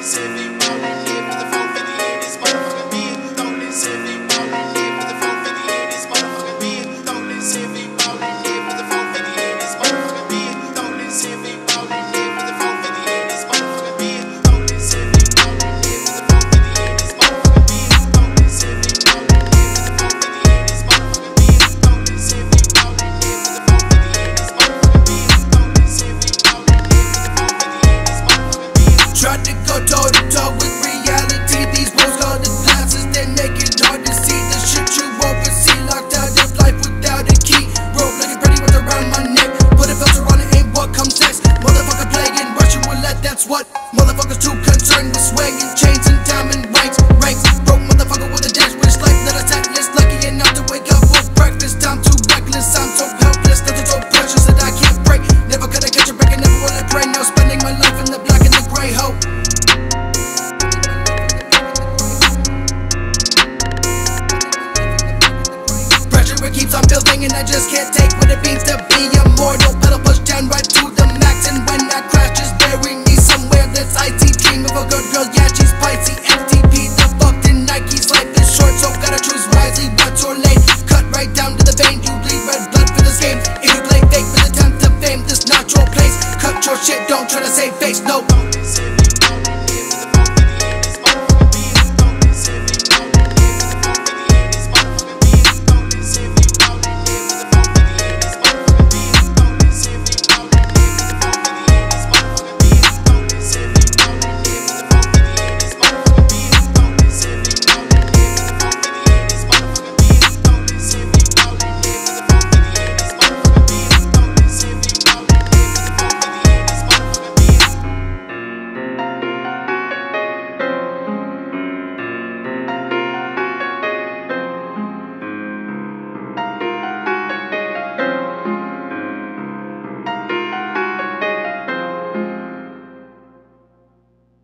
Crazy. about to go toe to toe with reality. These walls are the glasses, they make it hard to see. The shit you won't see. Locked out of life without a key. Rope like a pretty around my neck. Put a filter on it, ain't what comes next. Motherfucker playing Russian roulette, that's what. keeps on building and I just can't take what it means to be immortal Pedal push down right to the max and when I crash just bury me somewhere. That's icy Dream of a good girl, yeah she's pricey. FTP, the fucked in Nike's life is short so gotta choose wisely. What's your lane? Cut right down to the vein, you bleed red blood for this game. If you play fake for the attempt of fame, this natural place. Cut your shit, don't try to save face, no.